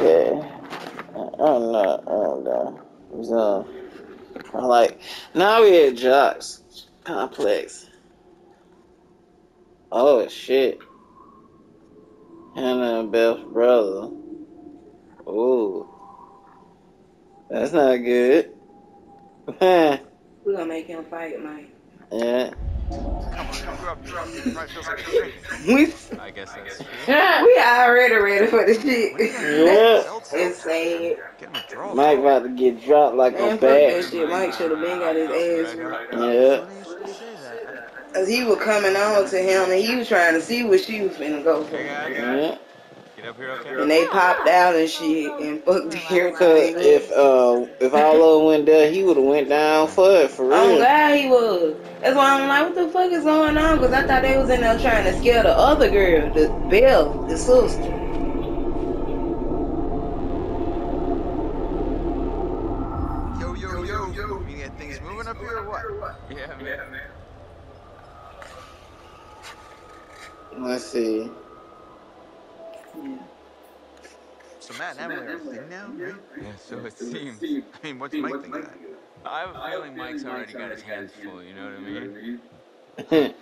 Okay. I'm not. I'm done. So, I like. Now we at Jocks Complex. Oh shit. Hannah and Beth's brother. Ooh. That's not good. We're gonna make him fight, Mike. yeah. We, I guess that's true. we already ready for the shit. Yeah. it's sad. Get him a draw. Mike about to get dropped like Man, a bag. that shit. Mike should have been got his ass. Yeah. Cause he was coming on to him and he was trying to see what she was finna go for. Yeah. Get up here, okay? And they popped out and shit and fucked Cause everything. up. if uh if all of went there, he would have went down for it for real. Oh real. God, he was. That's why I'm like, what the fuck is going on? Cause I thought they was in there trying to scare the other girl, the Belle, the sister. Yo, yo, yo, yo. You get things moving up here or what? Yeah, man. Let's see. So Matt and Emily are a thing now, right? Yeah, so it seems. I mean, what's Mike think of that? I have a feeling Mike's already got his hands full, you know what I mean?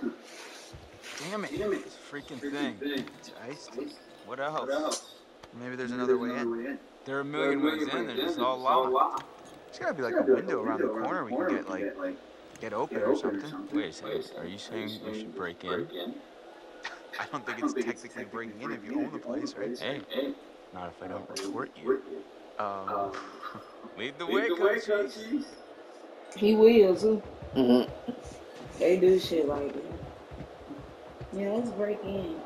Damn it, this freaking thing. It's iced. What else? Maybe there's another way in. There are a million ways in, they're just all locked. There's gotta be like a window around the corner we can get like, get open or something. Wait a second, are you saying we should break in? I don't think it's technically breaking in if you own the place, right? Hey, not if I don't report you. Um, lead the way, coaches. He will too. Mhm. They do shit like that. Yeah, let's break in.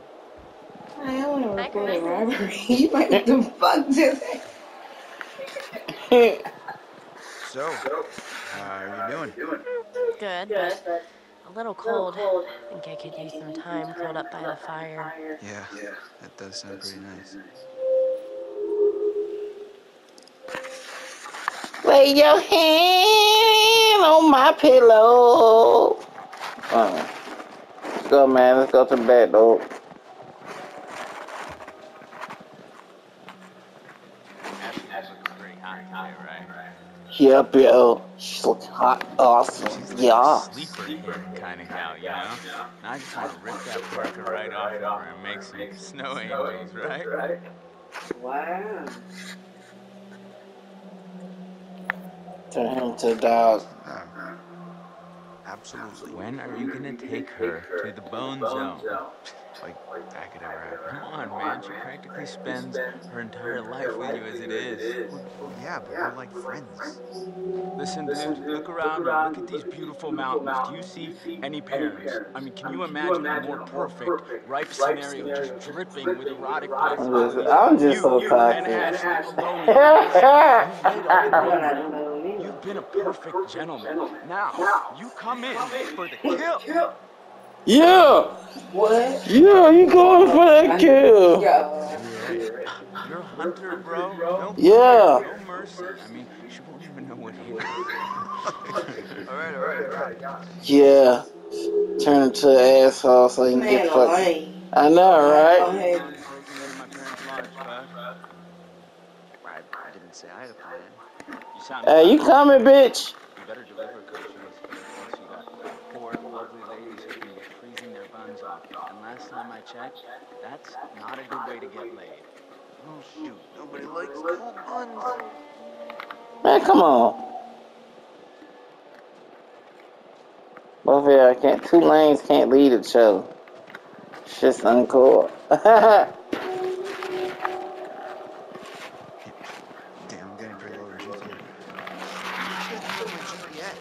Hey, I want to report a robbery. you like what the fuck just So, how are you doing? Good, but a little cold. I think I could use some time curled up by the fire. Yeah, that does sound pretty nice. Lay your hand on my pillow. Uh, let's go, man. Let's go to bed, back door. Yep, yo. She's looking hot. Awesome. Yeah. Sleeper kind of gal, you know? Now I just want to rip that parka right off of her and make some snow angels, right? Wow. Turn him to die. Absolutely. When are you gonna take her to the bone zone? Like that could ever happen. Come on, man. She practically spends her entire life with you as it is. Yeah, but we're like friends. Listen, dude, look around you. Look at these beautiful mountains. Do you see any parents? I mean, can you imagine a more perfect, ripe scenario just dripping with erotic I'm possibilities? just, I'm just so You and toxic. Ashley alone. You've laid all the I don't groundwork. know me. You've been a perfect gentleman. Now, you come in for the kill. Yeah. What? Yeah, you going for that kill. Yeah. You're a hunter, bro. No, Yeah. no mercy. I mean, she won't even know what hit her. all right, all right, all right. Yeah. Turn him to an asshole so he can Man, get a fucked. lame. I know, right? ahead. Breaking into my parents' lodge, bud. I, I didn't say I had a plan. You Hey, you coming, bitch? You better deliver. Once you got four lovely ladies who can be freezing their buns off. And last time I checked, that's not a good way to get laid. Oh shoot, nobody likes cold buns. Man, come on. Both of y'all can't, two lanes can't lead each other. Shit's uncool. Damn, I'm getting pretty low energy here.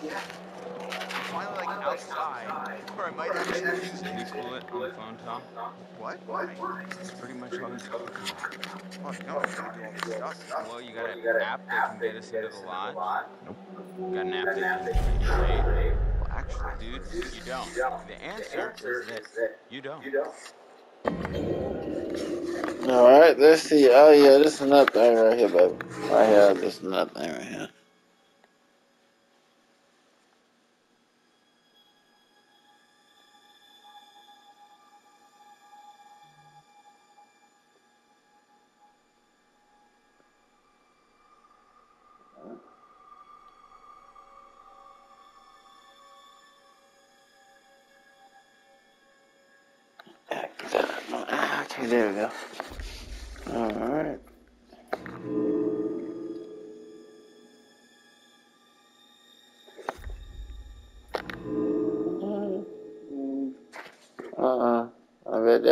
I'm finally like outside, or I might actually use it. Can you cool it on the phone, Tom? What? Why? It's pretty much all he's talking about. Oh, no, I gotta do all this stuff. Well, you got an app that can get us into the lodge? Nope. Got an app that can get you laid? Well, actually, dude, you don't. The answer is that you don't. Alright, let's see. Oh, yeah, this is another thing right here, baby. Right here, this is another thing right here.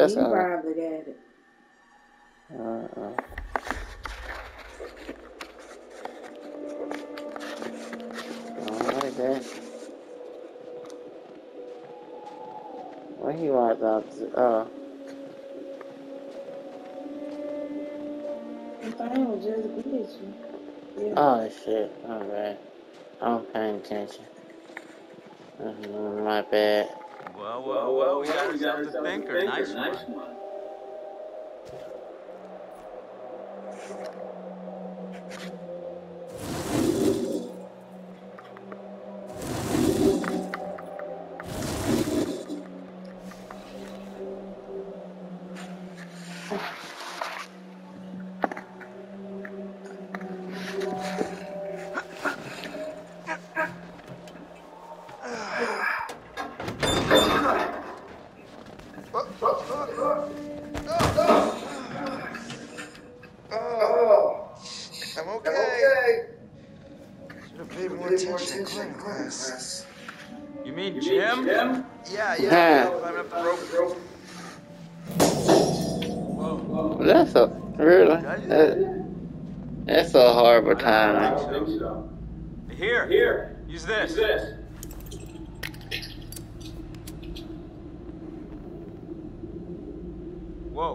That's you gonna... probably got it. Uh-uh. Alright then. What he wants out to... Oh. I thought it was just glitching. Yeah. Oh shit. I'm paying attention. Mhm, My bad. Well, well, well, we got ourselves a thinker. Nice one.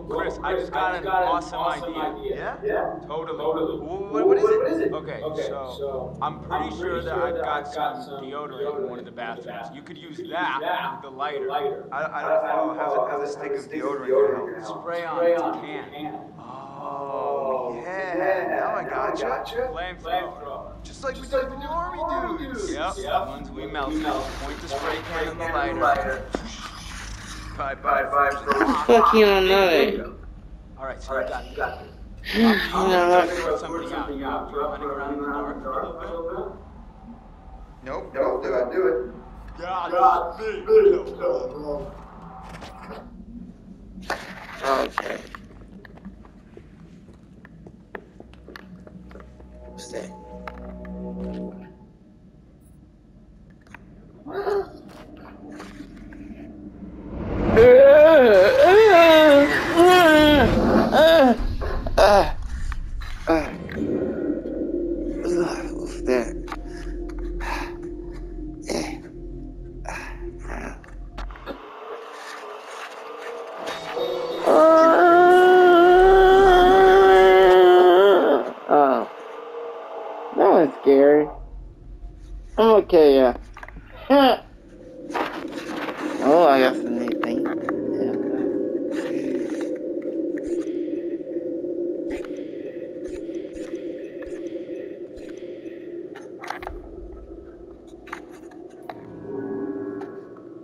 Chris, I just got an awesome idea. Yeah? Yeah. Totally. Wh- What, what is it? Okay, okay so I'm pretty sure that I've got some deodorant in one of the bathrooms. You could use that with the lighter. I, I don't know how, a, how's a stick of deodorant gonna help? Spray on it. Can. Oh, oh yeah. Now I gotcha. Flamethrower. Just like we did with the army dudes. Yep, the ones we melted. Point the spray can in the lighter. Bye bye bye. Fuck you don't know that. Alright, so you got you got You know what? Figure something out. You want running around in the dark a little bit? Nope, nope, do it, do it. God, big, big, Okay. What's that? What's that? Oh. That was scary. Okay, yeah. oh, I got some neat things.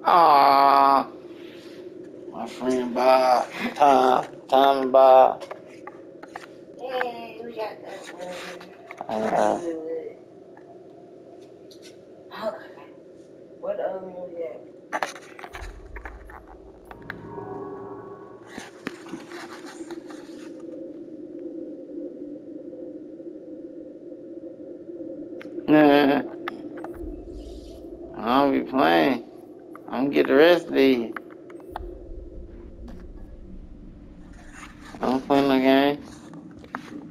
Aww. My friend Bob. Tom. Tom and Bob. Hey, we got that one. Uh, Good. Okay. What other one we got? Nah. I'll be playing. I'm gonna get the rest of these. I don't play no game.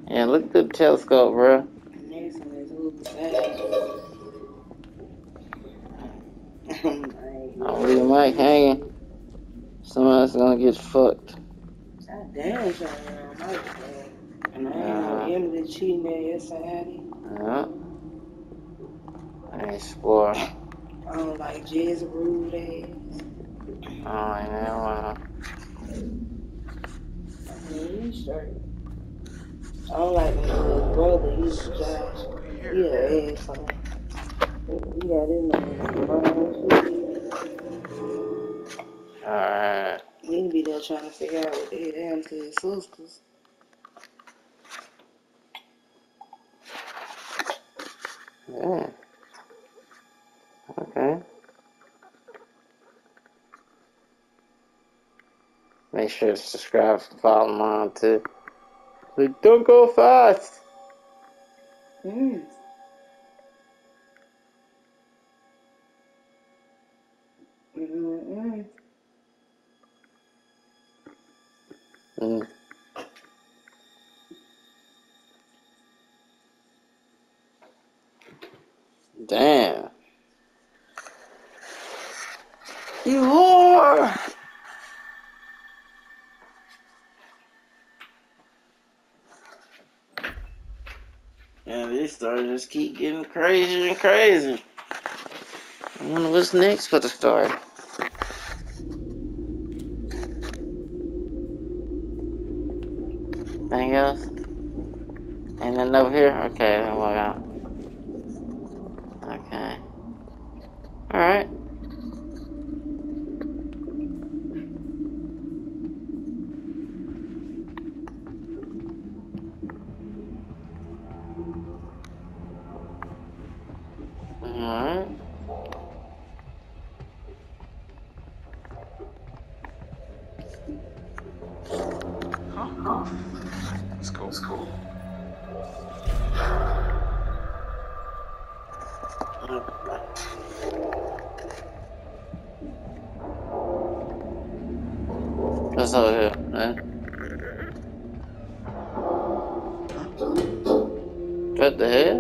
Yeah, look through the telescope, bro. The next one is who's the I'm I'll leave the mic hanging. Somebody's gonna get fucked. Damn, y'all on my. And I ain't Uh-huh. know Emily cheating at yesterday. Yeah. I explore. I don't like Jazz rude ass. Oh, I know. I mean, he's straight. I don't like my little brother. He's a Josh. He an asshole. He got his name Alright. He be there trying to figure out what the hell happened to his sisters. Yeah. Okay. Make sure to subscribe and follow along too. Don't go fast. Mm. Mm. Damn. You whore! And these stories just keep getting crazier and crazier. I wonder what's next for the story. Anything else? And then over here? Okay, walk out. Okay. Alright. Here, man? What the hell?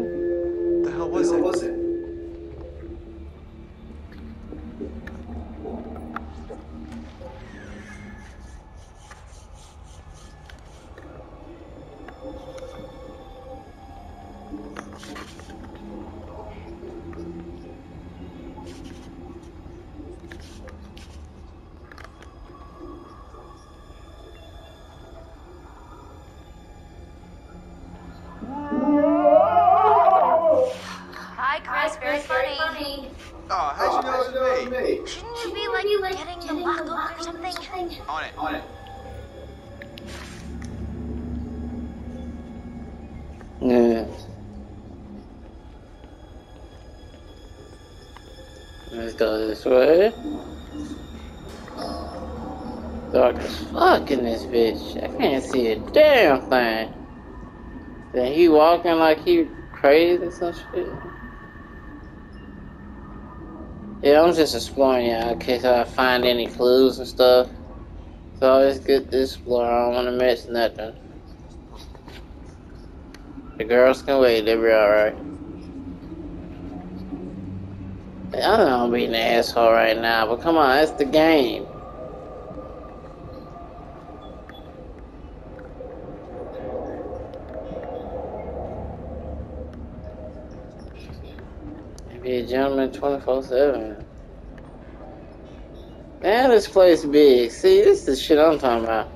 Walking like he crazy or some shit. Yeah, I'm just exploring y'all in case I find any clues and stuff. It's always good to explore. I don't want to miss nothing. The girls can wait, they'll be alright. I don't know I'm being an asshole right now, but come on, that's the game. Gentleman 24 7. Man, this place big. See, this is the shit I'm talking about.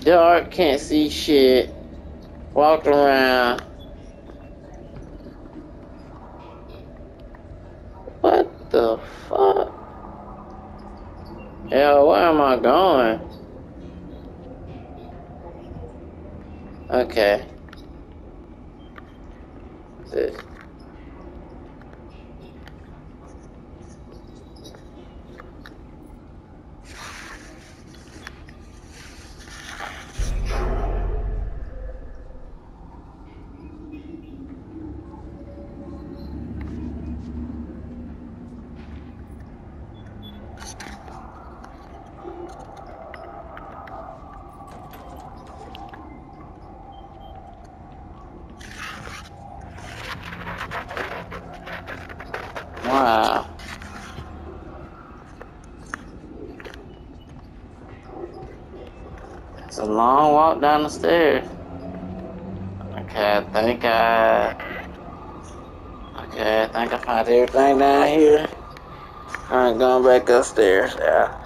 Dark, can't see shit. Walk around. What the fuck? Yo, where am I going? Okay. This. Wow. It's a long walk down the stairs. Okay, I think I. Okay, I think I found everything down here. Alright, going back upstairs. Yeah.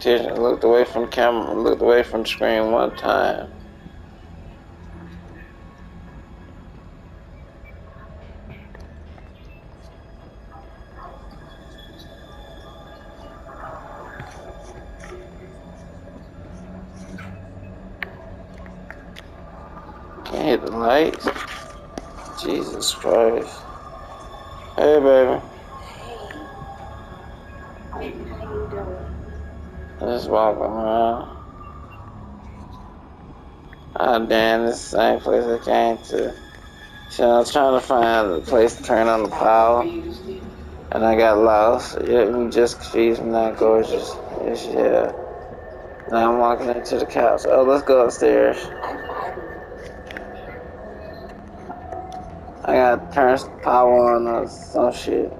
attention, looked away from camera, looked away from screen one time. Can't hit the lights. Jesus Christ. The same place I came to. So I was trying to find a place to turn on the power, and I got lost. Yeah, you just confused not gorgeous. Yes, yeah. Now I'm walking into the couch. Oh, let's go upstairs. I gotta turn the power on or some shit.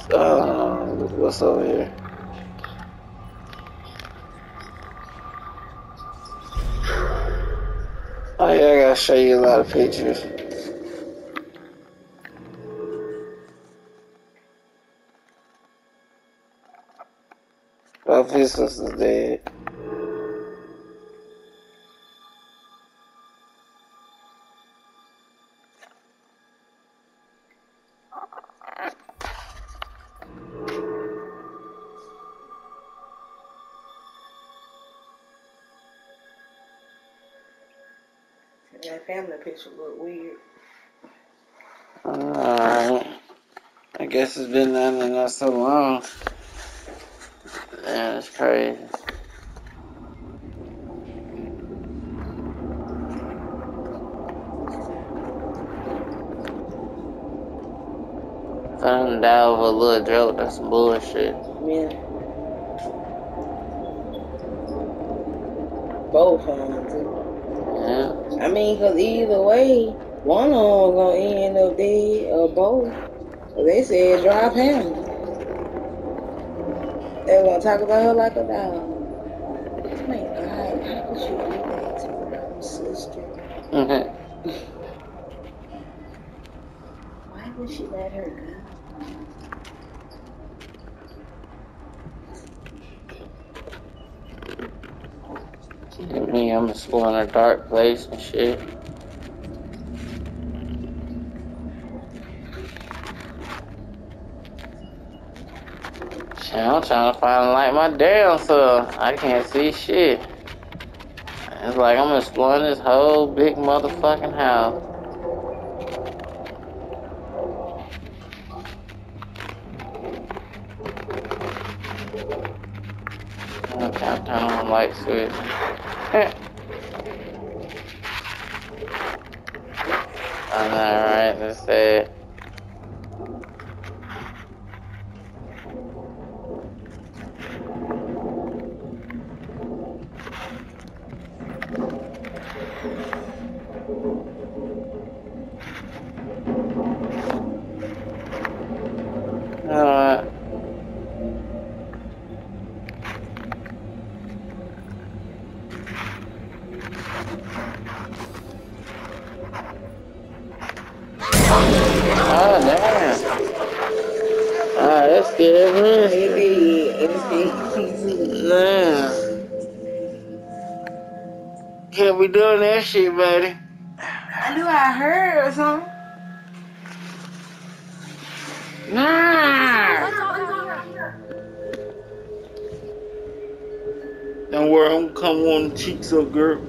Go. Uh, what's over here? Oh yeah, I gotta show you a lot of pictures. Both his sisters dead. That family picture look weird. Alright. I guess it's been down there not so long. Man, it's crazy. Found die over a little joke, that's some bullshit. Yeah. Both of them, too. Yeah. I mean, because either way, one of them going to end up dead or both. They said drop him. They were going to talk about her like a dog. My God, how could you do that to own sister? Why would she let her go? Me, I'm a dark place and shit. Shit, I'm trying to find light my damn self. I can't see shit. It's like I'm exploring this whole big motherfucking house. On light switch. Cheeks up, girl.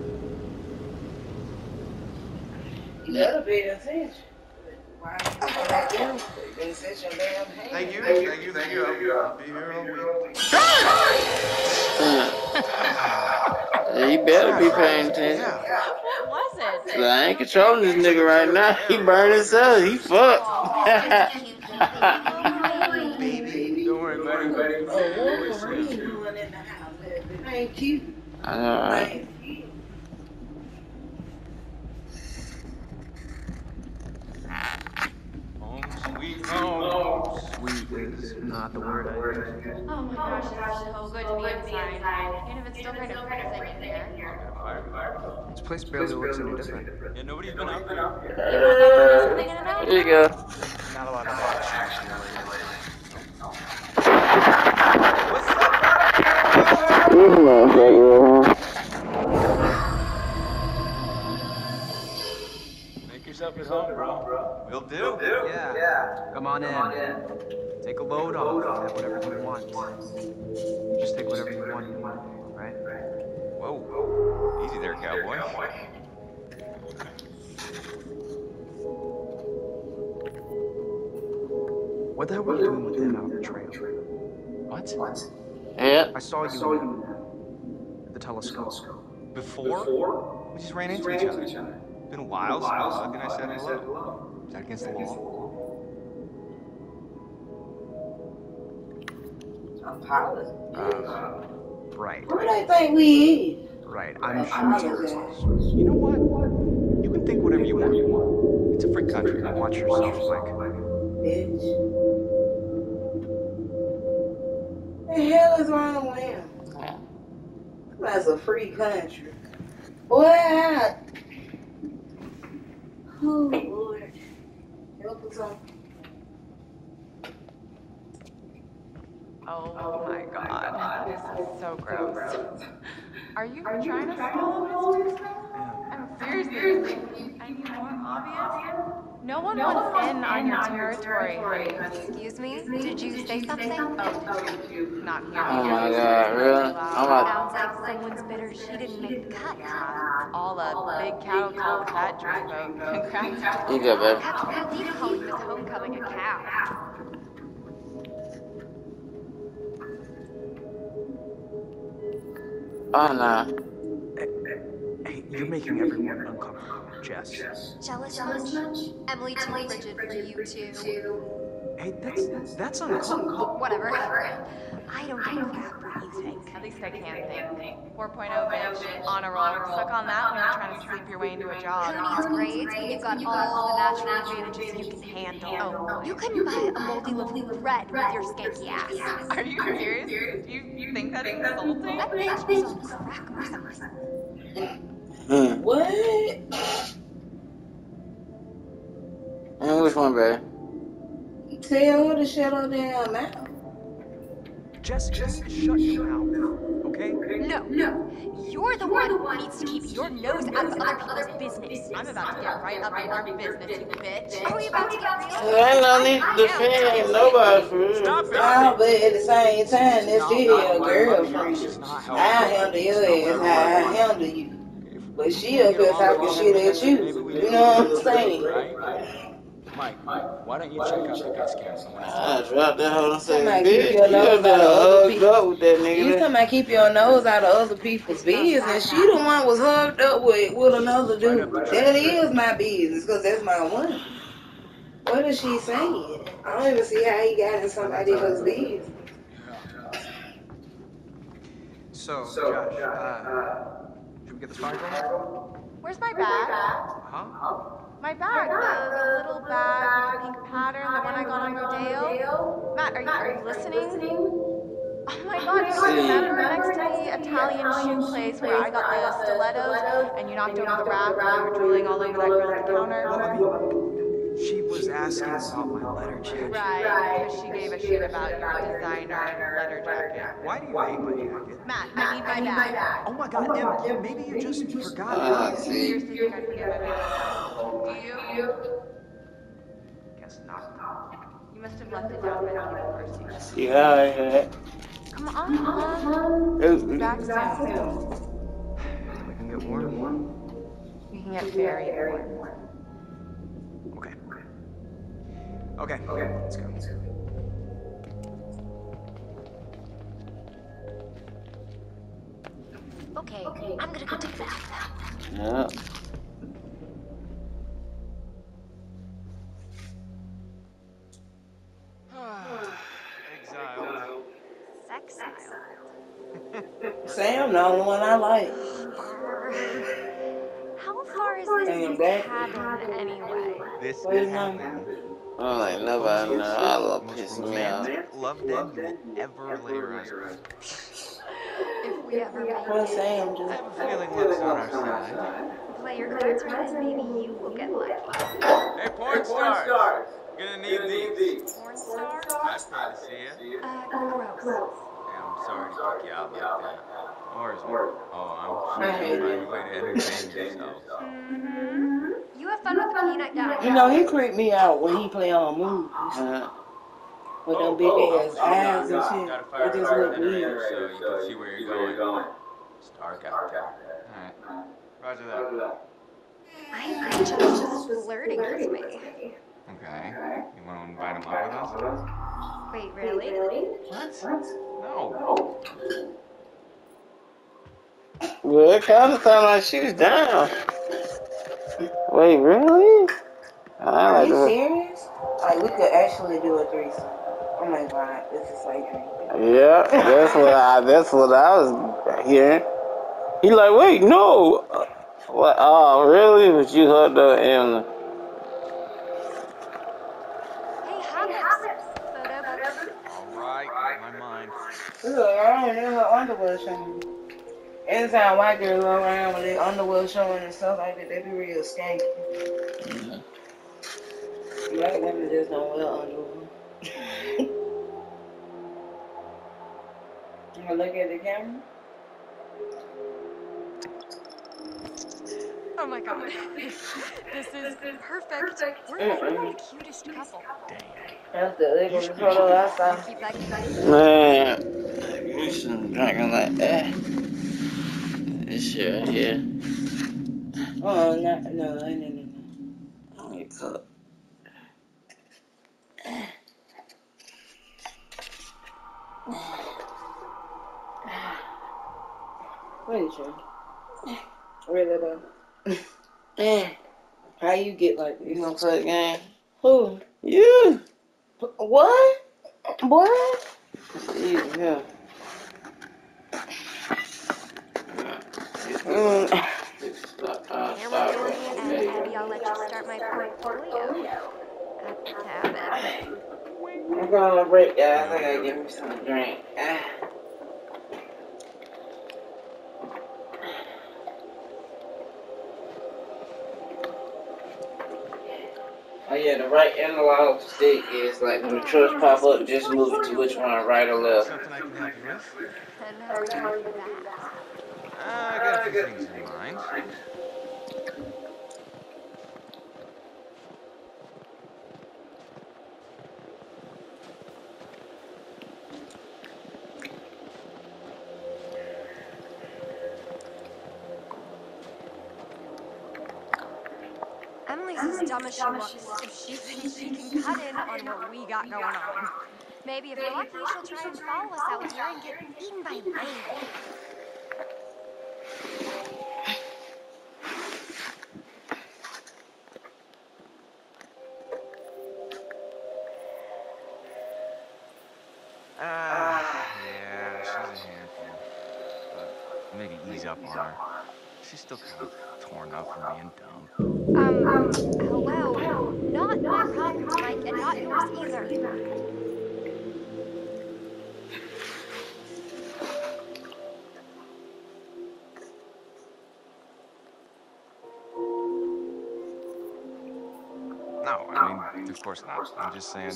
That'll be the cinch. You doing that damn quick? They cinch your damn hand. Thank you, thank you, thank you. I'll be here all week. Yeah, you better be paying attention. Yeah. What was it? 'Cause I ain't controlling this nigga right now. He burned himself. He fucked. Baby. Don't worry, buddy. Oh, Wolverine doing in the house. Thank you. I know, right? Thank you. Home sweet is not the word I use. Oh my gosh, it's so good to be inside. Even if it's still kind of freezing in here. This place barely looks any different. Yeah, nobody's been out there. You want that something in it now? Here you go. Not a lot of action lately. This motherfucker, huh? Make yourself at home, bro. We'll do. Yeah. Come on in. Take a load off. Have whatever you want. You just take whatever you want, right? Whoa. Easy there, cowboy. What the hell were you doing with them out on the trail? What? Yeah. I saw you in there. At the telescope. Before? We just ran into each other. It's been a while since I hugged and I said hello. Is that against the law? I'm piloting. Uh, right. Who they think we is? Right. I'm I'm sure. just You know what? You can think whatever you want. It's a free country. Watch yourself, Mike. bitch. The hell is wrong with him? That's a free country. What? I... Oh, Lord. Help us on. Oh my god, this is so gross. Are you trying to swallow this I'm seriously, any more obvious? No one wants in on your territory, honey. Excuse me? Did you say something? Oh, not here. Oh my god, really? I'm about Sounds like someone's bitter she didn't make the cut. All a big cattle call cat dreamboat. Congrats. you good, baby. How do you call this homecoming a cow? Oh nah. Hey, you're making everyone uncomfortable, Jess. Jealous much? Emily too frigid for you two. Hey, that's that's uncomfortable. Whatever. I don't give a crap what you think. At least I can think. 4.0 bitch, on a roll. Suck on that when you're trying to sleep your way into a job. Who needs grades when you've got all the natural advantages you can handle? Oh. You couldn't buy a moldy loaf of bread with your skanky ass. Are you serious? You, you think that's insulting? That bitch is on crack or something. Hmm. What? And which one, baby? Tell her to shut her damn mouth. Jess, you need to shut your mouth, okay? No, no. You're the one who needs to keep your nose out of other people's business. I'm about to get right up in your business, you bitch. Are we about to get real? There ain't no need to defend nobody for real. Stop it! Nah, but at the same time, that's still your girlfriend. I helpful. handle your ass how I handle you. But she up here talking shit at you. You know what I'm saying? Right? Mike, why don't you check out the gas can? I dropped that hoe and said, Somebody keep bitch, you nose up there out of other hugged up with that You nigga. talking about keep your nose out of other people's business. She the one was hugged up with, with another dude. That is my business, because that's my one. What is she saying? I don't even see how he got in somebody else's business. So, Josh, uh, should we get this fire going? Where's my bag? Huh? My bag, the little bag with the pink pattern, the one I got on Rodeo. Matt, are you, are you listening? Oh my god, oh you See. remember next to the Italian shoe place where I got the stilettos and you knocked over the rack while you were drooling all over that girl at the counter? She was asking about my letter jacket. Right, because she gave a shit about your designer letter jacket. Why do you hate my jacket? Matt, I need my bag. Oh my god, Em, maybe you just forgot Ah, about it. see. Seriously, think I forget my bag. Do you? Guess not. You must have left it down by the university. See how I had. Come on. Ooh, Back soon. We can get warm. We can get very warm. Okay. Okay. Let's go. Let's go. Okay, okay, I'm gonna go take a bath. Yeah. Exiled. Sexile. Sam, the only one I like. How far is this cabin anyway? This What is is name? I don't like nobody know. I love pissing me off. love them will ever lay your eyes on. If we ever make Well, it, Sam I just. have a feeling luck's on our side. play your cards right, maybe you will get lucky. Hey, porn stars! Gonna need these. Porn star? I'd pay to see you. Uh, gross. Yeah, I'm sorry to kick you out like that. Or is it? Oh, I'm I sure you're it. trying to way to entertain yourself. You fun with the peanut gallery. You know, he creeped me out when he play on movies Uh, with them big ass eyes and shit. Got a fire It just look generator weird. so you can see where you're going. It's dark out there. Alright. Roger that. I think John's just flirting with me. Okay. You want to invite him up with us? Wait, really? What? No. well, it kind of sounded like she was down. Wait, really? I Are like you that. serious? Like, we could actually do a threesome. Oh my god, this is like dream. Yeah, that's what I. That's what I was hearing. He like, wait, no. Uh, What? Oh, really? But you heard the and Hey, Hobbits. Photo booth. Alright, got my mind. Look, I don't know her underwear showing. Anytime white girls go around with their underwear showing and stuff like that, they be real skanky. Black women just don't wear underwear. Am gonna look at the camera? Oh my god. this is perfect. We're the cutest couple. That's the ugly photo I saw. Keep that man, you shouldn't drinking like that. This shit right here. Oh, no, no, no, no, no. On your cup. What is you? Really though? How you get like You gonna play the game? Who? You. What? What? Yeah. Mm. Here we're doing it, and maybe I'll let you start my portfolio at the cabin. I'm going on break, guys. I gotta get me something to drink. Oh yeah, the right analog stick is like when the trucks pop up, just move it to which one, right or left. Something I can help you with? And how do you do that? Uh, I got a few things in mind. Emily's as dumb as she looks. If she thinks she can cut in on what we got going on. Maybe if we're lucky, she'll try and follow us out here and get eaten by Lane. Maybe ease up on her. She's still kind of torn up from being dumb. Um, hello. Not my problem, Mike, and not yours either. No, I mean, of course not. I'm just saying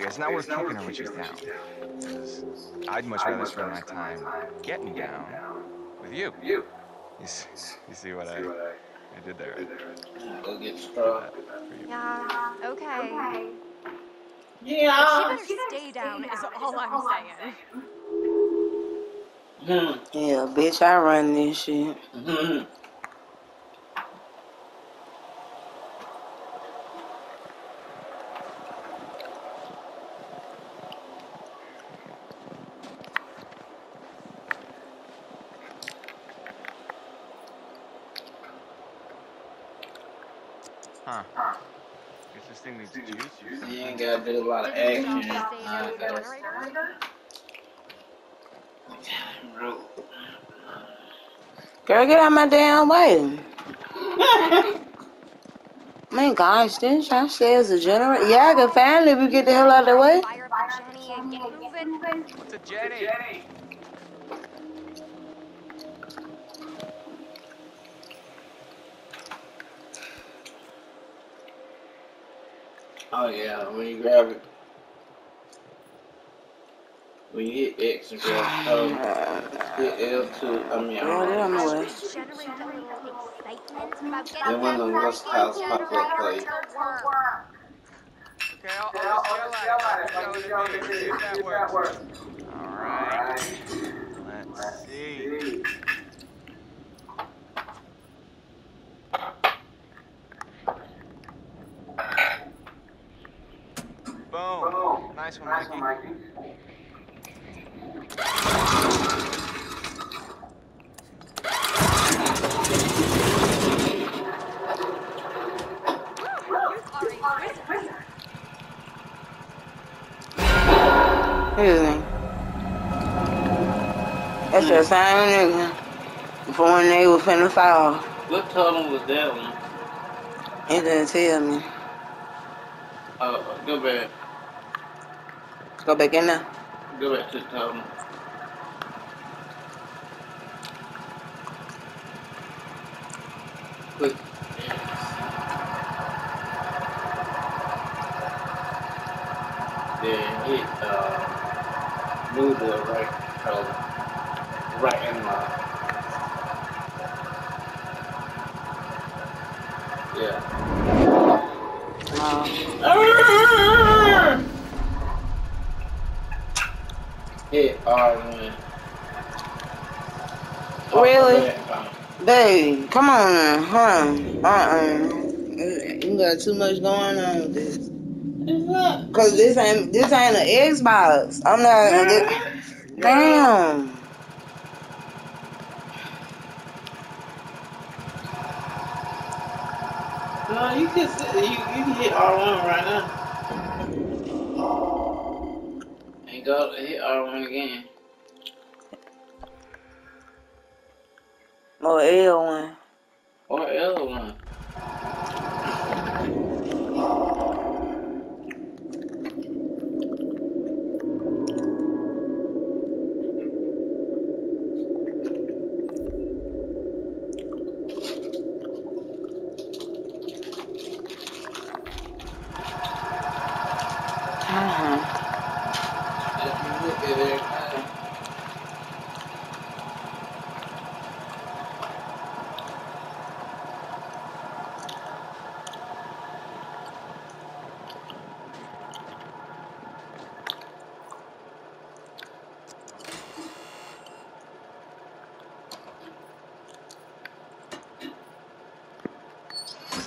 it's, like, it's not worth kicking her when she's down. I'd much rather spend my time getting down with you. You, s- you see what I, I did there? Go get the straw. For you. Yeah, okay. Yeah. She better stay down, is all I'm saying. Hmm. Yeah, bitch, I run this shit. Hmm. Huh. Guess this thing needs juice or something. You ain't gotta do a lot of action. you stay down with the nowadays. generator? Girl, get out my damn way. Man, gosh, didn't y'all say it's a generator? Yeah, I can finally we get the hell out of the way. Fire up Jenny Oh yeah, when you grab it. when you hit X and go home, hit L2, I mean, Yeah, they don't know um, it. Generate a little excitement about then getting one of them that Lost person House pop up play. to work. Okay, I'll, I'll just yell at it. I'll just show it to me. See if that works. Alright. Let's see. Boom. Nice one, Mikey. Excuse me. That's the same nigga from when they was finna fall. What totem was that one? He didn't tell me. Uh, go back. Go back in there. Go back to the totem. Click. Then hit uh, move the right color, right in my yeah. Uh, R1. Really? babe, come on. Huh? Uh-uh. You got too much going on with this. Cause this ain't this ain't an Xbox. I'm not. This, damn. No, you can you, you can hit R1 right Hit R1 again. Oh L1. You look at everything.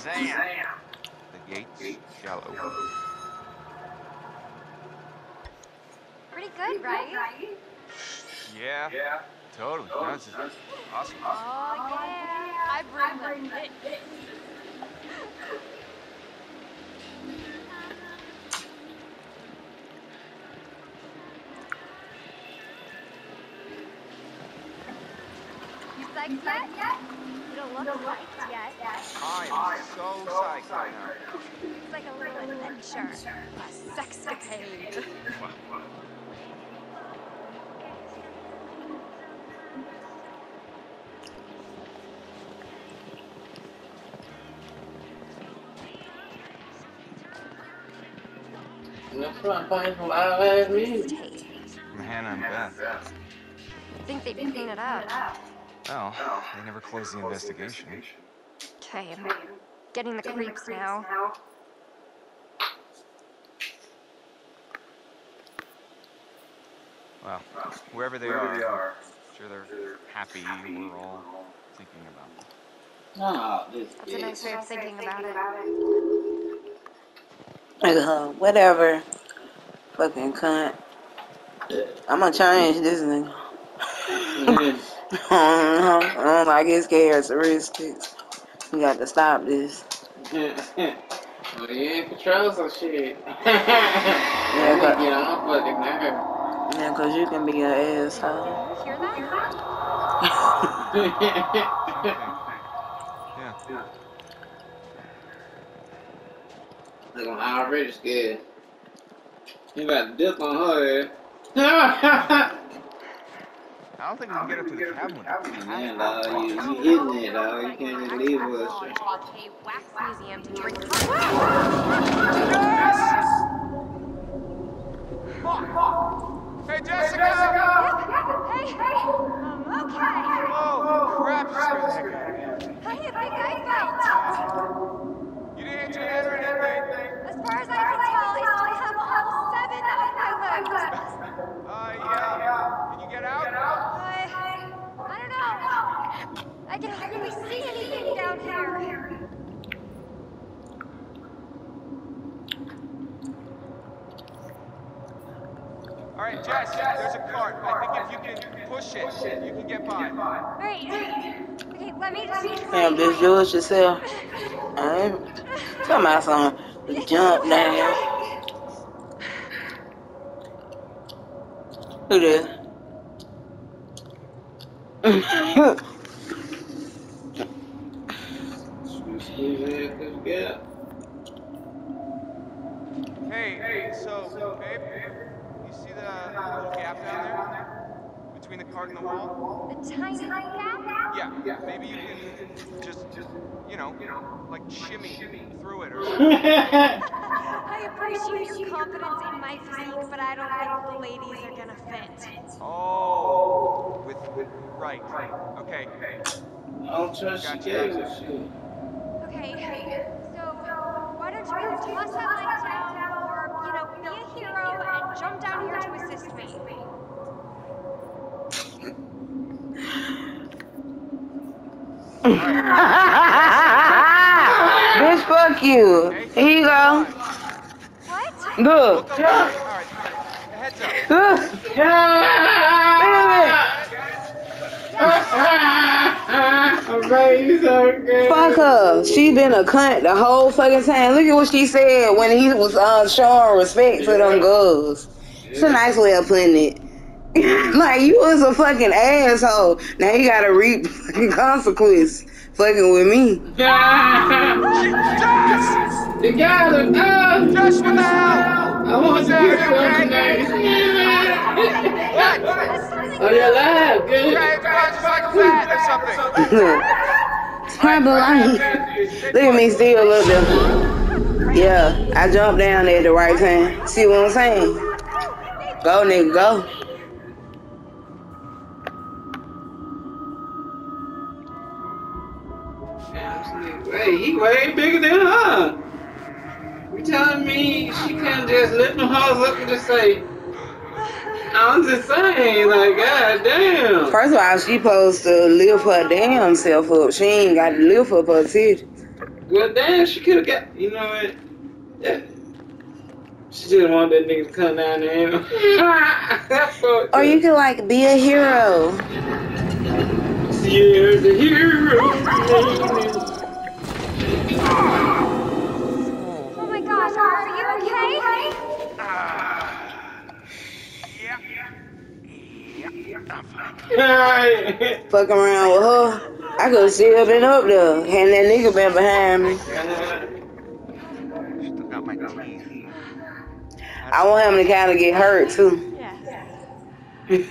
Zam. The gates shall open. Pretty good, right? Yeah. Yeah. Totally. That's awesome. Oh, yeah. I bring the hit. You psyched yet? You don't look psyched yet. I am so psyched right now. It's like a little adventure. A sexcapade. That's why I'm playing some live ass music. From Hannah and Beth. Think they'd clean it up. Well, they never closed the investigation. Okay, I'm getting the creeps now. Well, wherever they are, I'm sure they're happy. We're all thinking about them. Nah, this That's a nice way of thinking about it. Uh, whatever. Fucking cunt. I'm gonna change this nigga. I don't like his characteristics. We got to stop this. well, you in control some shit. yeah, but- get on my fucking nerve. Yeah, cause you can be an asshole. Hear that? Yeah. Look, I'm already scared. You got a dip on her head. I don't think we can get up to the cabin Man, dog, you, you hitting it, dog. You can't just leave us. A wax museum Hey, Jessica! Hey, Jessica. hey, hey. Um, okay. Oh, crap, you scared the me. I didn't think I felt. You didn't answer your head or anything? As far as I can tell, I still have all seven of my legs. Uh, yeah. Can you get out? I, I don't know. I can hardly see anything down here. Right, Jess, there's a cart. I think if you can push it, you can get by. Alright. Okay, let me just. Damn, bitch, do it yourself. I ain't talking about something. Jump down. Who this? Hey, so, babe, you see the little gap down there? Between the cart and the wall? The tiny gap? Yeah, maybe you can just, you know, like shimmy through it or something. I appreciate your confidence in my physique, but I don't think the ladies are gonna fit. Oh, with, with, right, okay. I don't trust you, gave a. Okay, so why don't you toss that leg down or, you know, be a hero and jump down here to assist me? Bitch, fuck you. Here you go. What? Look. All right, heads up. Look. Fuck her. She been a cunt the whole fucking time. Look at what she said when he was uh, showing respect to them girls. It's a nice way of putting it. Like you was a fucking asshole. Now you gotta reap fucking consequence. Fucking with me. Jess! The guy, the uh, Jess, what the hell? I want to hear something. What? Oh, you're alive, good. Okay, come on, just like a fat or something. Probably like, look at me still look there. Yeah, I jumped down there at the right time. See what I'm saying? Go, nigga, go. Hey, he way bigger than her. You telling me she can't just lift them hoes up and just say, I'm just saying, like, god damn. First of all, she supposed to lift her damn self up. She ain't got to lift up her titty. Well, damn, she could have got, you know what? Yeah. She just wanted that nigga to come down there. That's Or you could like be a hero. You're the hero. Oh my gosh, are you okay? Hey. Fucking around with her. I could have still been up there. Had that nigga been behind me. Still got my teeth. I want him to kind of get hurt too. Yes.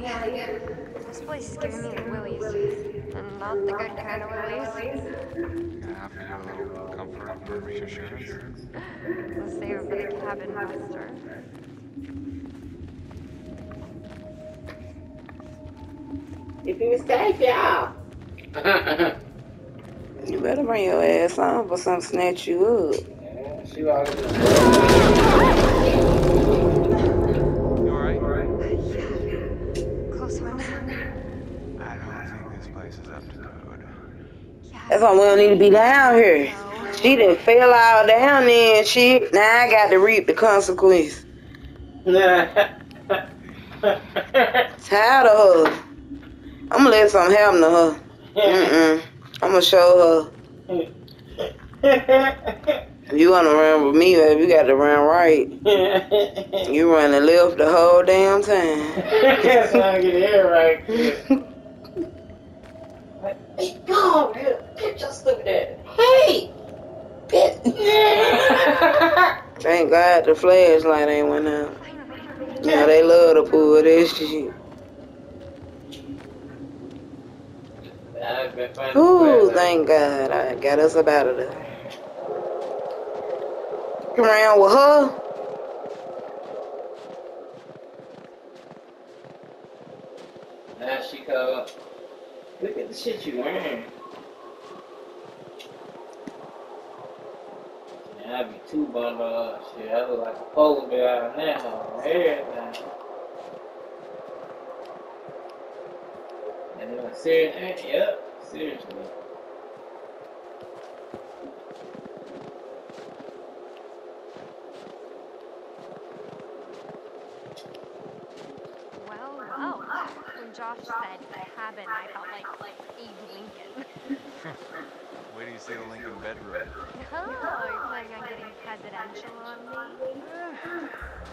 Nelly, this place is giving me the willies. And not the good kind of willies. Gonna have to have a little comfort and reassurance. Let's save it for the cabin master. If you mistake, y'all. You better bring your ass on for some snatch you up. she walking. You alright? Close one. I don't think this place is up to code. That's why we don't need to be down here. She done fell out down there and shit. Now I got to reap the consequence. Tired of her. I'm gonna let something happen to her. Mm-mm. I'm gonna show her. If you wanna run with me, baby, you got to run right. You running left the whole damn time. Trying to get here right. Hey, go on, here. Get your stupid ass. Hey! Get. Thank God the flashlight ain't went out. Yeah, they love to pull this shit. Ooh, thank God. I got us up out of there. Come around with her. Now she come. Look at the shit you wearing. Man, I be too bundled up. Shit, I look like a polar bear out of that hole. Everything. And then seriously, yep, seriously. Josh said cabin, I felt like Abe Lincoln. Wait till you see the Lincoln bedroom. Oh, you're planning on getting presidential on me?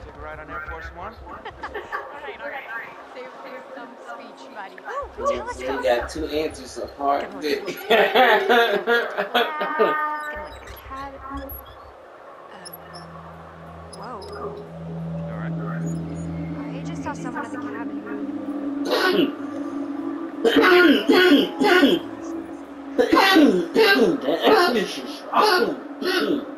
Take a ride on Air Force One? alright, alright. Save, save some speech, buddy. You Ooh, see, telescope. got two inches apart. Gonna look at Glass, gonna look at the cabin. Um, whoa. Alright. I just saw someone in the cabin. Sampling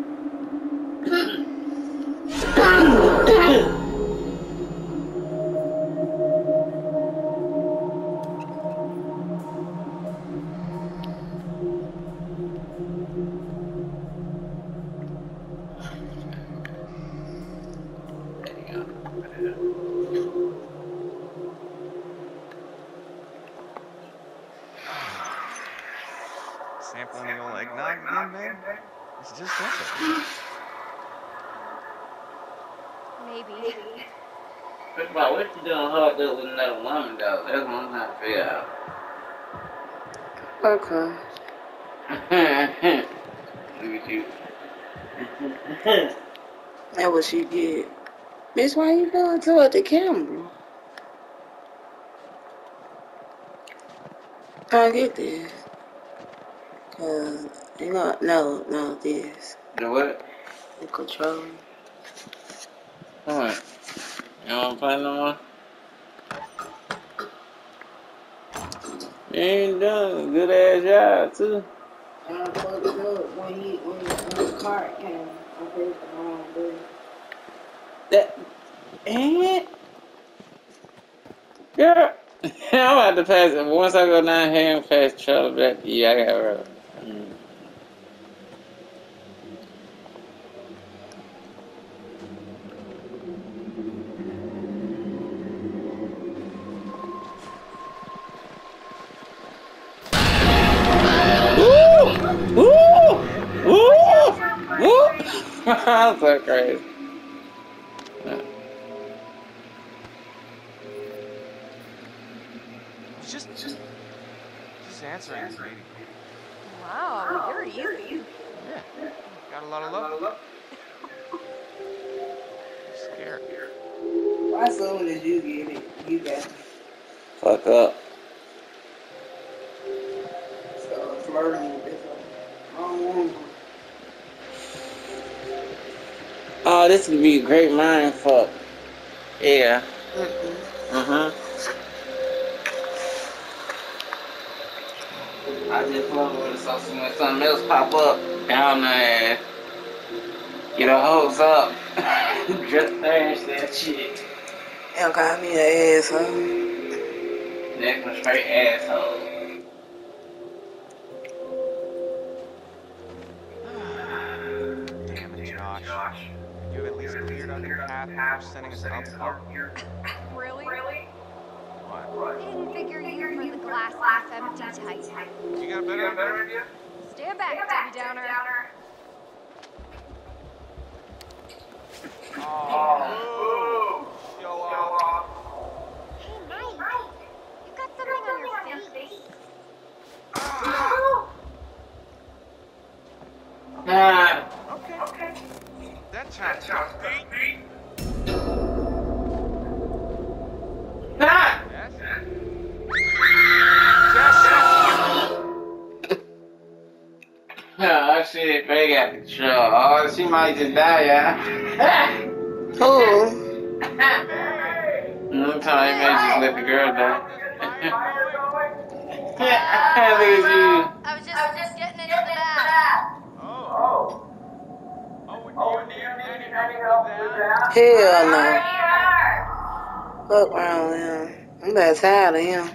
Bitch, why you going toward the camera? I get this. Cause you know, no, no, this. The what? The control. Alright. You wanna play no more? You ain't done a good ass job, too. And I fucked up when he when, when the cart came. I pressed the wrong button. That. And. Girl. I'm about to pass it. Once I go down here and pass Charlie back to you, I got her. Mm. Woo! Woo! Woo! Woo! I'm so crazy. Fuck up. flirting with this one. I don't want to. Oh, this would be a great mind fuck. Yeah. Uh huh. I just love when saw someone something else pop up down there. Get a hose up. just thrash that shit. Y'all got me an asshole. Next one straight asshole. Damn it, Josh. You have at least cleared out your path before sending us up here. Really? What? I didn't figure you were the glass half empty type. You got a better idea? Stand back, Debbie Downer. Oh, oh. boo! Show off. Hey, Mike. You got something on your face. Ah. Okay. That sounds good. Ah. Yes? Oh shit, they got control. Oh, she might just die, yeah. Who? I'm telling you, just let the girl die. Look at you. I was just, I was just getting into the bath. Oh. Oh, would you need any help with that? Hell no. Fuck around with him. I'm about tired of him.